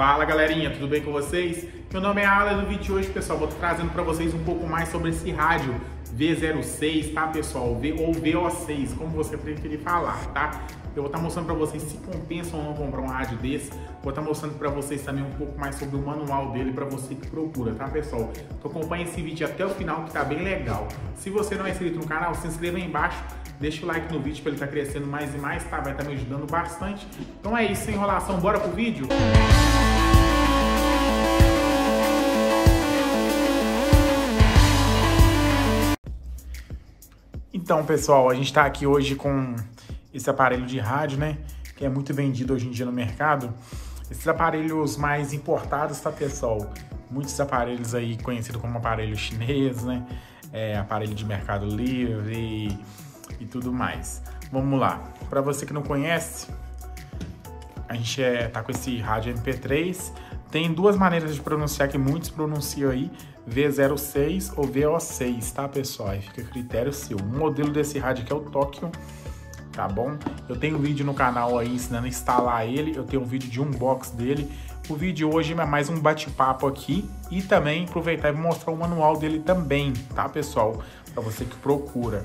Fala galerinha, tudo bem com vocês? Meu nome é Alan no vídeo de hoje, pessoal, vou trazendo para vocês um pouco mais sobre esse rádio V06, tá pessoal? V ou VO6, como você preferir falar, tá? Eu vou estar tá mostrando para vocês se compensa ou não comprar um rádio desse. Vou estar tá mostrando para vocês também um pouco mais sobre o manual dele para você que procura, tá pessoal? Então acompanhe esse vídeo até o final que tá bem legal. Se você não é inscrito no canal, se inscreva aí embaixo, deixa o like no vídeo para ele estar tá crescendo mais e mais, tá? Vai estar tá me ajudando bastante. Então é isso, sem enrolação, bora pro vídeo? Então, pessoal, a gente está aqui hoje com esse aparelho de rádio, né? Que é muito vendido hoje em dia no mercado. Esses aparelhos mais importados, tá, pessoal? Muitos aparelhos aí conhecidos como aparelho chinês, né? É, aparelho de mercado livre e, e tudo mais. Vamos lá. Para você que não conhece, a gente é, tá com esse rádio MP3. Tem duas maneiras de pronunciar que muitos pronunciam aí, V06 ou VO6, tá, pessoal? Aí fica critério seu. O modelo desse rádio aqui é o Tokyo tá bom? Eu tenho um vídeo no canal aí ensinando a instalar ele, eu tenho um vídeo de unbox dele. O vídeo hoje é mais um bate-papo aqui e também aproveitar e mostrar o manual dele também, tá, pessoal? Para você que procura,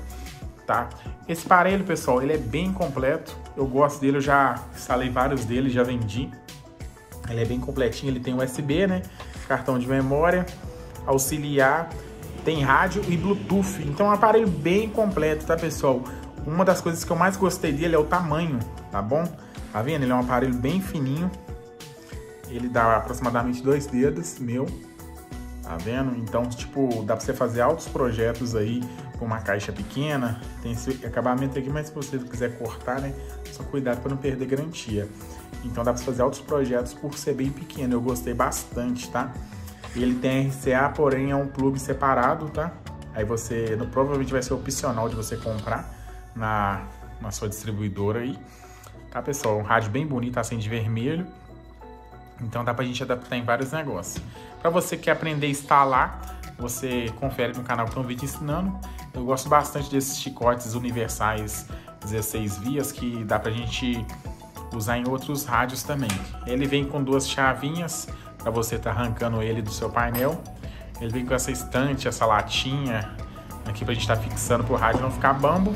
tá? Esse aparelho, pessoal, ele é bem completo. Eu gosto dele, eu já instalei vários dele, já vendi. Ele é bem completinho, ele tem USB, né? Cartão de memória, auxiliar, tem rádio e Bluetooth. Então é um aparelho bem completo, tá, pessoal? Uma das coisas que eu mais gostei dele é o tamanho, tá bom? Tá vendo? Ele é um aparelho bem fininho. Ele dá aproximadamente dois dedos, meu. Tá vendo? Então, tipo, dá pra você fazer altos projetos aí com uma caixa pequena. Tem esse acabamento aqui, mas se você quiser cortar, né? Só cuidado para não perder garantia. Então dá pra fazer altos projetos por ser bem pequeno. Eu gostei bastante, tá? Ele tem RCA, porém é um plug separado, tá? Aí você, provavelmente vai ser opcional de você comprar na, na sua distribuidora aí. Tá, pessoal? Um rádio bem bonito, assim, de vermelho. Então dá pra gente adaptar em vários negócios. Para você que quer aprender a instalar, você confere no canal que tem um vídeo ensinando. Eu gosto bastante desses chicotes universais 16 vias que dá pra gente usar em outros rádios também. Ele vem com duas chavinhas para você estar tá arrancando ele do seu painel. Ele vem com essa estante, essa latinha aqui pra gente estar tá fixando pro rádio não ficar bambo.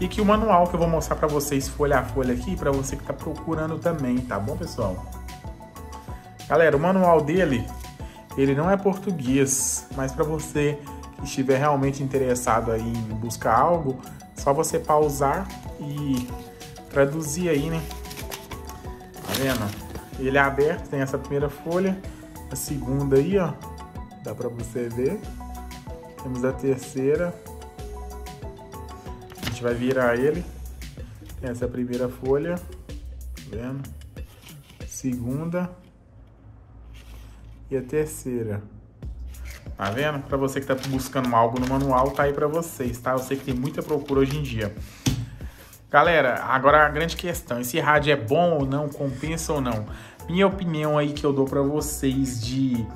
E aqui o manual que eu vou mostrar para vocês folha a folha aqui, para você que está procurando também, tá bom, pessoal? Galera, o manual dele, ele não é português, mas para você que estiver realmente interessado aí em buscar algo, só você pausar e traduzir aí, né? Tá vendo? Ele é aberto, tem essa primeira folha, a segunda aí, ó, dá para você ver. Temos a terceira, gente vai virar ele. Essa é a primeira folha, tá vendo? Segunda e a terceira. Tá vendo? Para você que tá buscando algo no manual, tá aí para vocês, tá? Eu sei que tem muita procura hoje em dia. Galera, agora a grande questão, esse rádio é bom ou não, compensa ou não? Minha opinião aí que eu dou para vocês de,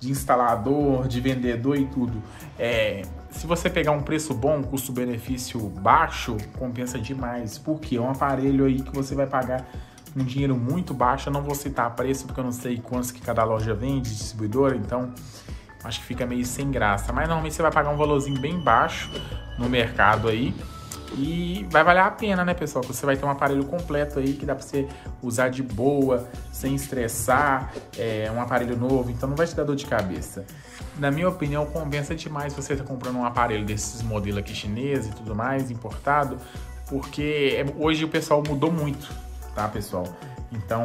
de instalador, de vendedor e tudo, é se você pegar um preço bom, custo-benefício baixo, compensa demais, porque é um aparelho aí que você vai pagar um dinheiro muito baixo. Eu não vou citar preço porque eu não sei quantos que cada loja vende, distribuidora, então acho que fica meio sem graça. Mas normalmente você vai pagar um valorzinho bem baixo no mercado aí e vai valer a pena, né, pessoal? Você vai ter um aparelho completo aí que dá para você usar de boa, sem estressar, é um aparelho novo, então não vai te dar dor de cabeça. Na minha opinião, compensa demais você estar tá comprando um aparelho desses modelos aqui chinês e tudo mais, importado, porque é, hoje o pessoal mudou muito, tá, pessoal? Então,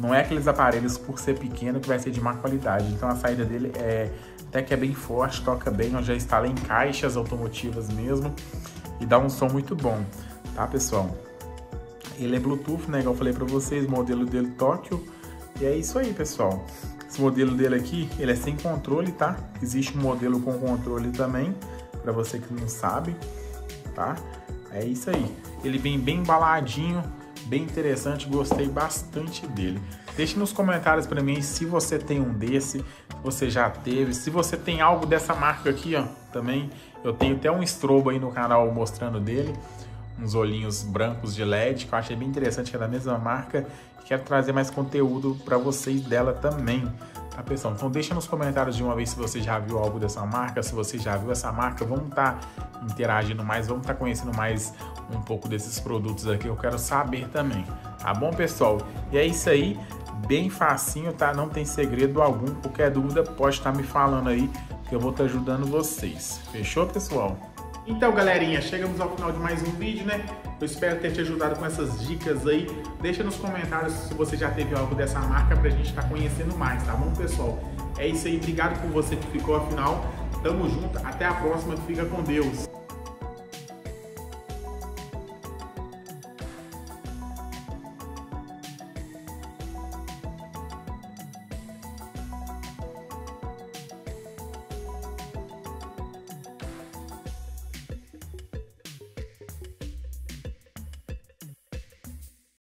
não é aqueles aparelhos por ser pequeno que vai ser de má qualidade. Então, a saída dele é até que é bem forte, toca bem. Eu já instalei em caixas automotivas mesmo e dá um som muito bom, tá, pessoal? Ele é Bluetooth, né? Igual eu falei pra vocês, modelo dele Tóquio. E é isso aí, pessoal. Esse modelo dele aqui, ele é sem controle, tá? Existe um modelo com controle também, para você que não sabe, tá? É isso aí. Ele vem bem embaladinho, bem interessante, gostei bastante dele. Deixe nos comentários para mim se você tem um desse, se você já teve, se você tem algo dessa marca aqui, ó, também. Eu tenho até um strobo aí no canal mostrando dele, uns olhinhos brancos de LED, que eu achei bem interessante, que é da mesma marca. quero trazer mais conteúdo para vocês dela também, tá pessoal? Então deixa nos comentários de uma vez se você já viu algo dessa marca, se você já viu essa marca, vamos estar tá interagindo mais, vamos estar tá conhecendo mais um pouco desses produtos aqui, eu quero saber também, tá bom pessoal? E é isso aí, bem facinho, tá? Não tem segredo algum, qualquer dúvida pode estar me falando aí, que eu vou estar ajudando vocês. Fechou, pessoal? Então, galerinha, chegamos ao final de mais um vídeo, né? Eu espero ter te ajudado com essas dicas aí. Deixa nos comentários se você já teve algo dessa marca pra gente estar tá conhecendo mais, tá bom, pessoal? É isso aí, obrigado por você que ficou, afinal, tamo junto, até a próxima, fica com Deus.